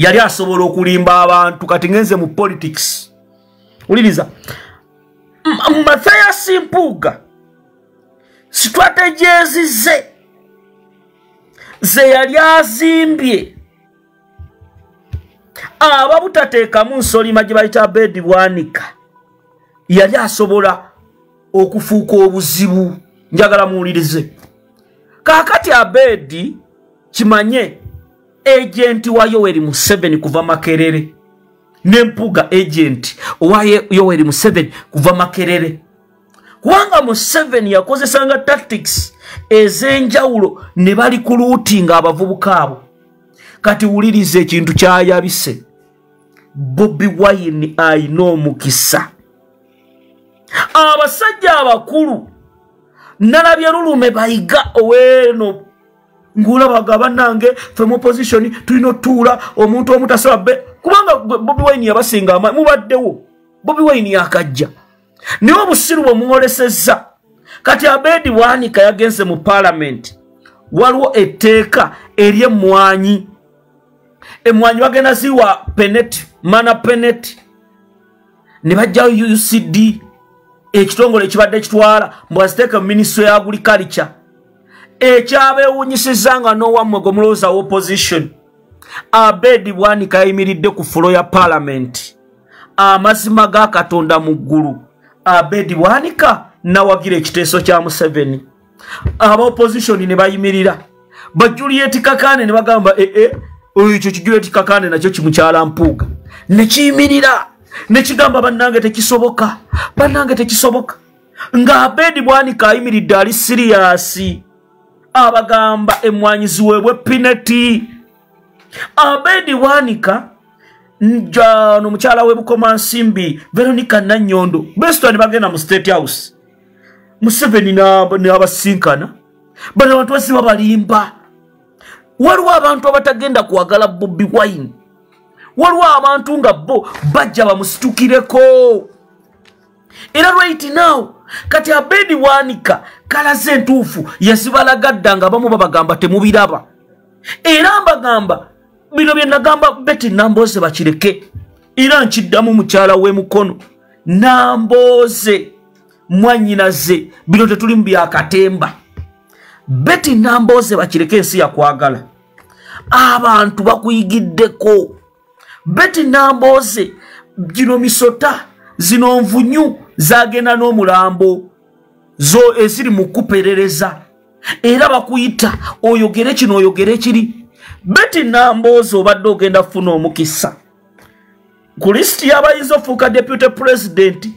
yali asobola okulimba abantu. Kati ngenze mu politics. Uliriza mathayasi mpuuga strategies ze ze yali azimbye. Ababutateekamu nsolima gye bayita bedi bwanika yali asobola okufuuka obuzibu njagala muwulirize. Kaakati abedi kimanye agenti wa yoweri museveni kuva makerere. Nempuga agenti owa yoweri museveni kuva makerere. Kubanga museveni yakozesanga tactics ez'enjawulo ne bali ku luutinga abavubuka abo. Kati wuliriza ekintu kyayabise. Bobi wine ayina omukisa abasajja abakulu nalabye lulume bayiga oweeno ngulabaga bannange fe mu opposition tulina otuula omuntu omutasaba be. Kubanga bobi wine yabasinga ama mubaddewo. Bobi wine yakajja. Naye obusiru bwe muwolesezza kati abedi bwanika yagenze mu paalamenti waliwo etteeka eryemmwanyi emmwanyi bagenda ziwa penet mana penet ne bajjayo ucd ekitongole ekibadde kitwala mbwaziteeke mu minisitule ya agriculture ekyabeewunyisiza nga nowammwe gwe mulowooza opposition abedi bwanika yayimiridde ku fulo ya paalamenti amazima ga katonda mu ggulu. Abedi bwanika nawagira ekiteeso kya museveni. Aba opposition ne bayimirira. Bajuliet kakane ne bagamba ee ekyo kijuliet kakane nakyo kimukyala mpuuga? Nekiyimirira nekigamba bannange tekisoboka bannange tekisoboka. Nga abedi bwanika ayimiridde ali siriyasi abagamba emwanyi ziweebwe pineti abedi bwanika njano mukyala webukoma nsimbi veronica nanyondo besitwa ne bagenda mu state house. Museveni n'abasinkana bano abantu basiba balimba. Waliwo abantu abatagenda kwagala bobi wine. Waliwo abantu nga bo bajja bamusitukireko era right now. Kati abedi wanika kalaze entuufu yazibalagadda nga bamu babagamba temubiraba. Era mbagamba bino bye nagamba beti namboze bakireke. Era nkiddamu mukyala w'emukono namboze mwanyinaze bino tetuli mu byakatemba beti namboze bakireke ensi yakwagala abantu bakuyigiddeko. Beti namboze gino misota zino nvunyu zagenda n'omulambo zo eziri mu kuperereza. Era bakuyita oyogere kino oyogere kiri. Beti namboozi obadde ogenda kufuna omukisa. Ku lisiti y'abayinza ofuuka deputy president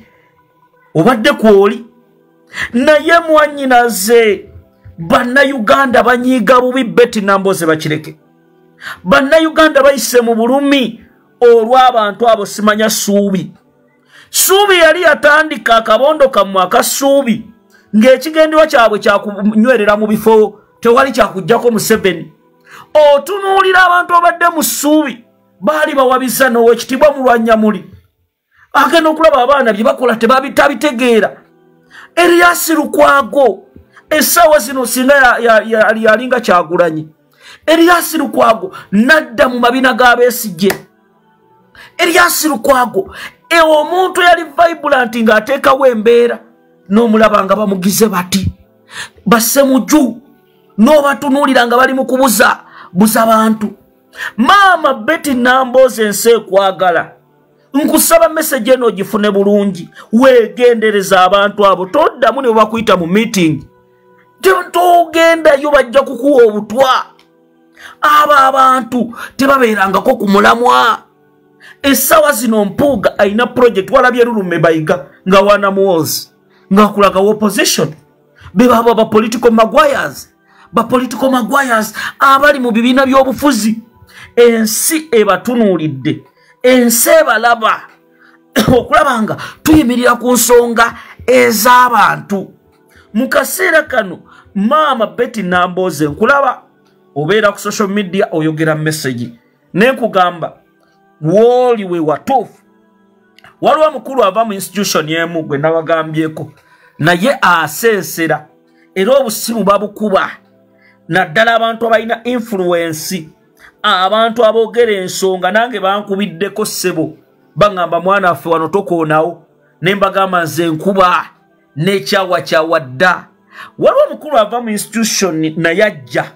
obadde kwoli naye mwanyinaze bannayuganda banyiiga bubi beti namboozi bakireke. Bannayuganda bayise mu bulumi olw'abantu abo simanya suubi suubi yali yatandika akabondo kammwe akasuubi ng'ekigendebwa kyabwe kyakunywerera mu bifo tewali kyakugjako museveni. Otunuulira abantu abadde mu ssuubi baali bawabiza nowekitibwa mu lwanyamuli agenda okulaba abaana bye bakola tebabitegeera eriyasi lukwago essaawa zino singa yalinga kyagulanyi. Eriyasi lukwago nadda mu mabina g'abeesigye eriyasi lukwago ewo omuntu yali vibulanti ng'ateekawo embeera n'omulaba nga bamugize bati basse muju n'obatunuulira nga bali mu kubuza buza bantu. Maama beti namboozi ensi ekwagala nkusaba meseji eno ogifune bulungi weegendereza abantu abo toddamu ne bakuyita mu meeting. Togendayo bajja kukuwa obutwa. Abo abantu tebabeerangako ku mulamwa essaawa zino mpuuga alina project walabye lulume bayiga nga wanamuwozi ngaakulaga opposition. Bebaba bapolitical maguires bapolitical maguires abali mu bibiina by'obufuzi. Ensi ebatunuulidde ensi ebalaba. Okulaba nga tuyimirira ku nsonga ez'abantu. Mu kaseera kano maama beti nambooze nkulaba obeera ku social media oyogera mesagi nenkugamba wooli we watuufu waliwo mukulu ava mu institution emu gwe nabagambyeko. Naye aseesera era obusimu babukuba. Naddala abantu abalina influensi abantu aboogera ensonga nange bankubiddeko ssebo. Baŋŋamba mwana waffe wano tokoonawo ne mbagamba nze nkuba. N'ekyawakyawa dda. Waliwo omukulu ava mu institution naye ajja.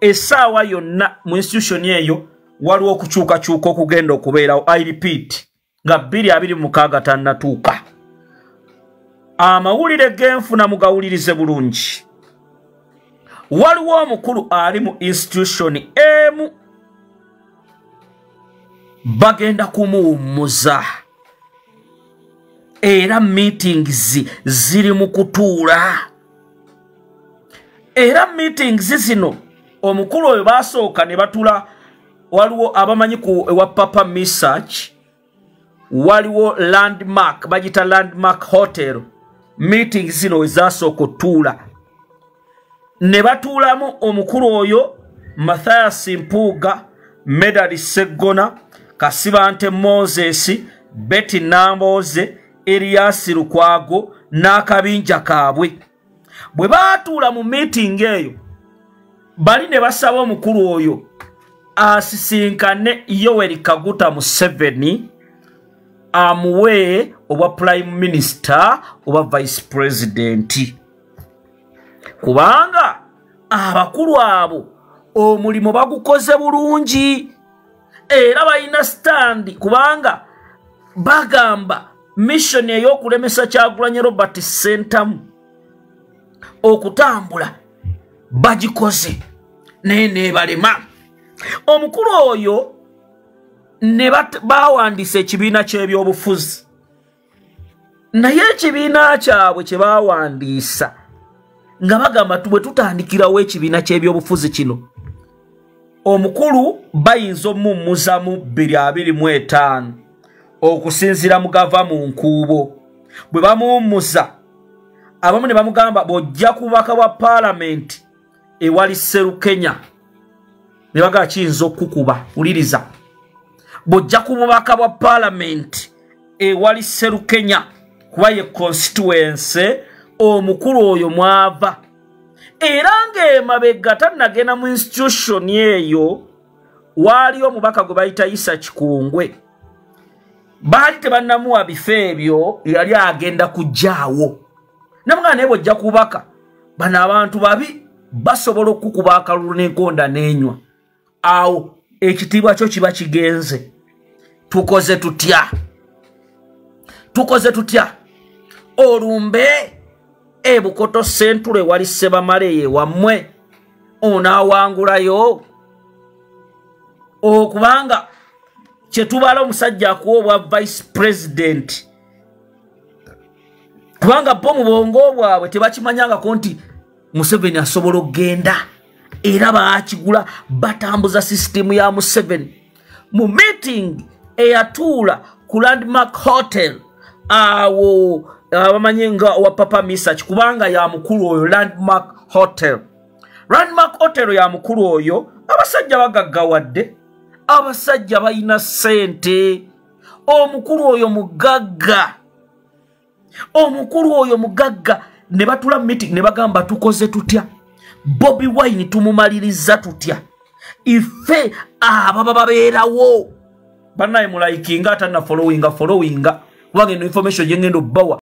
Essaawa yonna mu institution eyo waliwo okukyukakyuka okugenda okubeerawo i repeat nga 226 tannatuuka. Amawulire genfuna mugawulirize bulungi. Waliwo omukulu ali mu institution emu. Bagenda kumuwummuza. Era meetings ziri mu kutuula. Era meetings zino omukulu oyo basooka ne batula waliwo abamanyi ku ewa papa research waliwo landmark bagita landmark hotel. Meeting zino wezasooka otuula. Ne batuulamu omukulu oyo mathayas mpuuga medali seggona kasibante moses beti namboze eriyasi lukwago n'akabinja kaabwe. Bwe baatuula mu miitingi eyo bali ne basaba omukulu oyo asisinkane yoweri kaguta mu 7 amuwe obwa prime minister oba vice president. Kubanga abakulu abo omulimu bagukoze bulungi era balina standi kubanga bagamba missioni ey'okulemesa kyagulanye robert sentamu okutambula bagikoze naye nebalema omukulu oyo ne bawandiisa ekibiina ky'ebyobufuzi. Naye ekibiina kyabwe kye bawandiisa nga bagamba bwe tutandikirawo ekibiina ky'ebyobufuzi kino omukulu bayinza omummuzamu 225 okusinziira mu gava mu nkuubo. Bwe bamuwummuza abamu ne bamugamba bw'ojja ku bubaka bwa paalamenti ewali serukenya ne bagaba kiyinza okukuba wuliriza. Bw'ojja ku bubaka bwa paalamenti ewali serukenya kuba ye constituense omukulu oyo mwava. Era ng'emabega tannagenda mu institution eyo waali omubaka gwe bayita isa kikungwe baali tebannamuwa bifo ebyo yali agenda kujjaawo namugaa naye bwojja kubaka bano abantu babi basobola okukuba akalulu n'enkonda n'enywa awo ekitiibwa kyo kiba kigenze. Tukoze tutya? Tukoze tutya? Olumbe ebukoto sentule wali sebamaleye wammwe onaawangulayo. Okubanga kyetubala omusajja akuwa obwa vice president. Kubanga bo mu bwongo bwabwe tebakimanyangako nti museveni asobola okgenda era bakigula batambuza sisitemu ya museveni mu meeting eyatuula ku landmark hotel awo abamanyi nga wa papa misach kubanga ya mukulu oyo landmark hotel. Landmark hotel ya mukulu oyo abasajja bagaggawadde abasajja balina sente omukulu oyo mugagga omukulu oyo mugagga ne batula meeting ne bagamba tukoze tutya bobi wine tumumaliriza tutya? Ife ababa babeerawo bannaye mulayikinga atanna followinga followinga. Kubanga eno information gyengenda obbawa